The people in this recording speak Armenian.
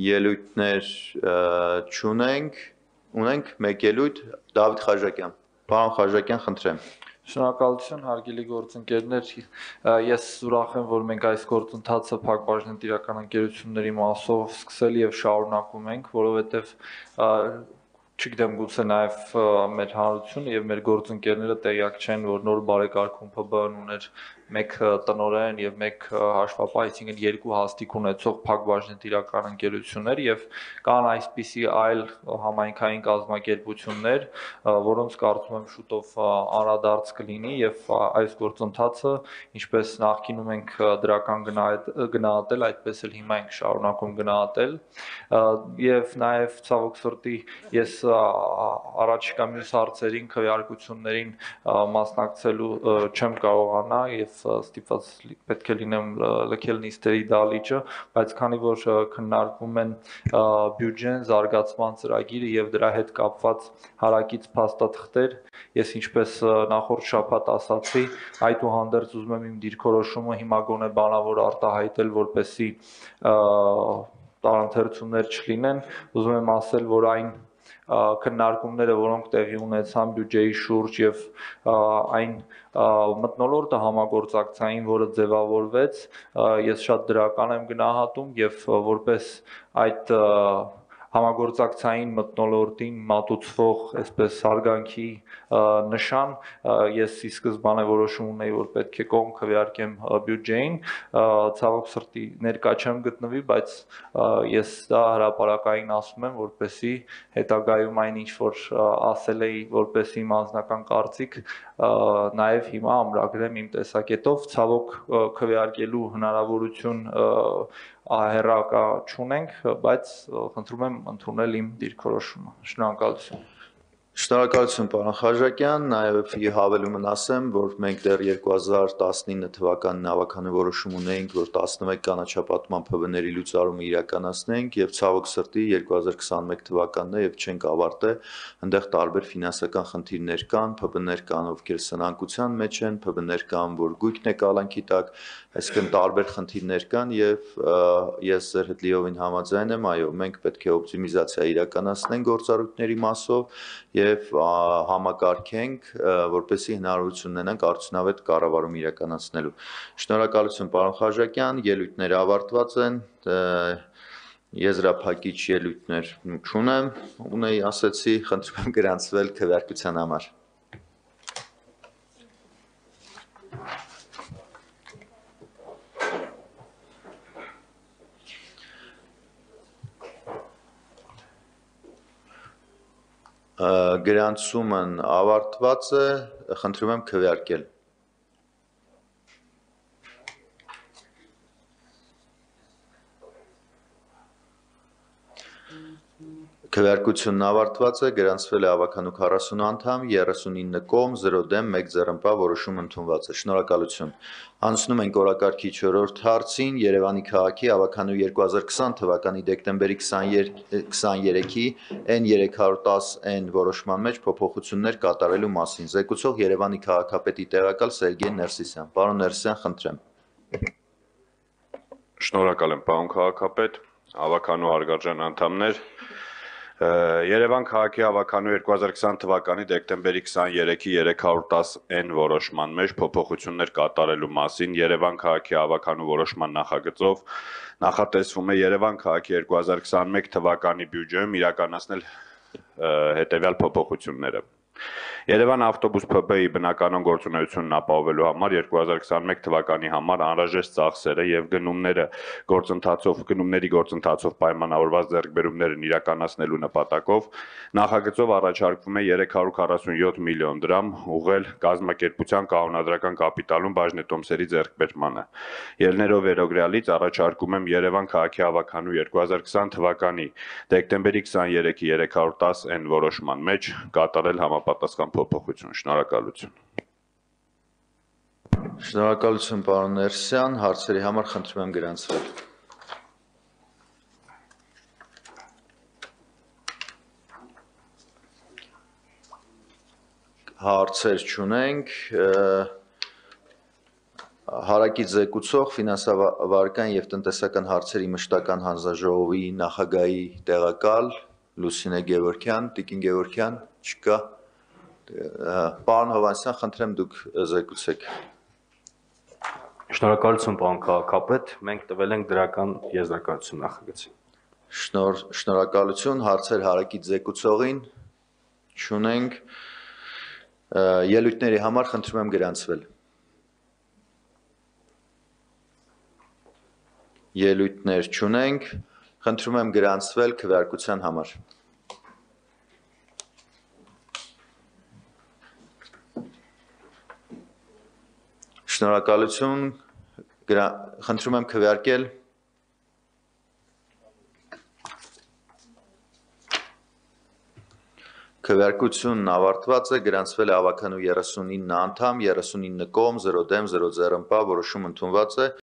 ելույթներ չունենք, ունենք մեկ ելույթ Դավիթ Խաչակյան։ Պարոն Խաչակյան, խնդրեմ։ Շնորհակալություն հարգելի գործընկերներ։ Ես ուրախ եմ, որ մենք այս գործընթացը Փակ բաժնետիրական ընկերությունների մասով սկսել եւ շարունակում ենք, որովհետեւ չգիտեմ գուցե նաև մեր հանրությունը եւ մեր գործընկերները տեղյակ չեն, որ նոր բարեկարգում ՓԲ-ն ուներ մեկ տնորեն եւ մեկ հաշվապահ, այսինքն երկու հաստիկ ունեցող Փակ բաժնետիրական ընկերություններ եւ կան այսպիսի այլ համայնքային կազմակերպություններ, որոնց կարծում եմ շուտով անդրադարձ կլինի եւ այս գործընթացը, ինչպես նախկինում ենք դրական գնահատել, այդպես էլ հիմա ենք շարունակում գնահատել եւ նաեւ ցավոք սրտի ես առաջիկա մյուս հարցերին, քվեարկություններին մասնակցելու չեմ կարողանա եւ ստիպված պետք է լինեմ լքել նիստերի դալիճը, բայց քանի որ քննարկվում են բյուջեն, զարգացման ծրագիրը եւ դրա հետ կապված հարակից փաստաթղթեր, ես ինչպես նախորդ շաբաթ ասացի, այդուհանդերձ ուզում եմ իմ դիրքորոշումը հիմա գոնե բանավոր արտահայտել, որպեսի տարընթերցումներ չլինեն, ուզում եմ ասել, որ այն քննարկումները, որոնք տեղի ունեցան բյուջեի շուրջ եւ այն մտնոլորտը համագործակցային, որը ձևավորվեց, ես շատ դրական եմ գնահատում եւ որպես այդ համագործակցային մտնոլորտին մատուցվող այսպես հարգանքի նշան ես ի սկզբանե որոշում ունեի որ պետք է կողմ քվեարկեմ բյուջեին ցավոք սրտի ներկա չեմ գտնվի բայց ես դա հրաապարակային ասում եմ որպեսի հետագայում այն ինչ որ ասել էի որպեսի իմ անձնական կարծիք նաև հիմա ամրագրեմ իմ տեսակետով ցավոք քվեարկելու հնարավորություն հերակա չունենք, բայց խնդրում եմ ընդունել իմ դիրքորոշումը։ Շնորհակալություն։ Շնորհակալություն պարոն Խաչակյան, նաև հավելումն ասեմ, որ մենք դեռ 2019 թվականին ավականու որոշում ունեինք, որ 11 կանաչապատման ՓՎ-ների լուծարումը իրականացնենք եւ ցավոք սրտի 2021 թվականն է եւ չենք ավարտել, այնտեղ տարբեր ֆինանսական խնդիրներ կան, ՓՎ-ներ կան, ովքեր սնանկության մեջ են, ՓՎ-ներ կան, որ գույքն է կալանքի տակ, այսինքն տարբեր խնդիրներ կան եւ ես ձեր հետ լիովին համաձայն եմ, այո, մենք պետք է օպտիմիզացիա իրականացնենք գործառույթների մասով եւ համակարգենք, որպեսզի հնարավորություն ունենանք արդյունավետ կառավարում իրականացնելու։ Շնորհակալություն պարոն Խաչակյան, ելույթները ավարտված են եզրափակիչ ելույթներ չունեմ, ունեի ասեցի, խնդրում եմ գրանցվել քվեարկության համար։ Գրանցումն ավարտված է, խնդրում եմ քվեարկել։ Քվեարկությունն ավարտված է, գրանցվել է ավականու 40 անդամ, 39 կողմ, 0 դեմ, 1 ձեռնպահ, որոշումը ընդունված է։ Շնորհակալություն։ Անցնում ենք օրակարգի 4-րդ հարցին, Երևանի քաղաքի ավականու 2020 թվականի դեկտեմբերի 23-ի N310N որոշման մեջ փոփոխություններ կատարելու մասին։ Զեկուցող Երևանի քաղաքապետի տեղակալ Սերգեյ Ներսիսյան։ Պարոն Ներսիսյան, խնդրեմ։ Շնորհակալ եմ, պարոն քաղաքապետ, ավականու հարգարժան անդամներ, Երևան քաղաքի հավաքանու 2020 թվականի դեկտեմբերի 23-ի 310N որոշման մեջ փոփոխություններ կատարելու մասին Երևան քաղաքի հավաքանու որոշման նախագծով նախատեսվում է Երևան քաղաքի 2021 թվականի բյուջեում իրականացնել հետևյալ փոփոխությունները։ Երևան ավտոբուս ՓԲ-ի բնականon գործունեությունն ապահովելու համար 2021 թվականի համար անհրաժեշտ ծախսերը եւ գնումները գործընթացով գնումների գործընթացով պայմանավորված ձեռքբերումներն իրականացնելու նպատակով նախագծով առաջարկվում է 347 միլիոն դրամ ուղղել գազམ་ակերպության կանոնադրական կապիտալում բաժնետոմսերի ձեռքբերմանը։ Ելներով վերոգրյալից առաջարկում եմ Երևան քաղաքի հավաքանու 2020 թվականի դեկտեմբերի 23-ի 310 N որոշման մեջ կատարել համապատասխան փոփոխություն։ Շնորհակալություն։ Շնորհակալություն պարոն Ներսյան, հարցերի համար խնդրում եմ գրանցվել։ Հարցեր չունենք, Հարակից զեկուցող ֆինանսավարական եւ տնտեսական հարցերի մշտական հանձնաժողովի նախագահի տեղակալ Լուսինե Գևորքյան, Տիկին Գևորքյան, չկա։ Պարոն Հովանեսյան, խնդրեմ դուք զեկուցեք։ Շնորհակալություն պարոն քաղաքապետ, մենք տվել ենք դրական եզրակացություն նախագծին։ Շնոր շնորհակալություն հարցեր հարակից զեկուցողին չունենք ելույթների համար խնդրում եմ գրանցվել ելույթներ չունենք խնդրում եմ գրանցվել քվեարկության համար Շնորհակալություն խնդրում եմ քվեարկել Քվեարկությունն ավարտված է, գրանցվել է ավականու 39 անդամ, 39 կողմ, 0 դեմ, 0 ձեռնպա, որոշում ընդունված է։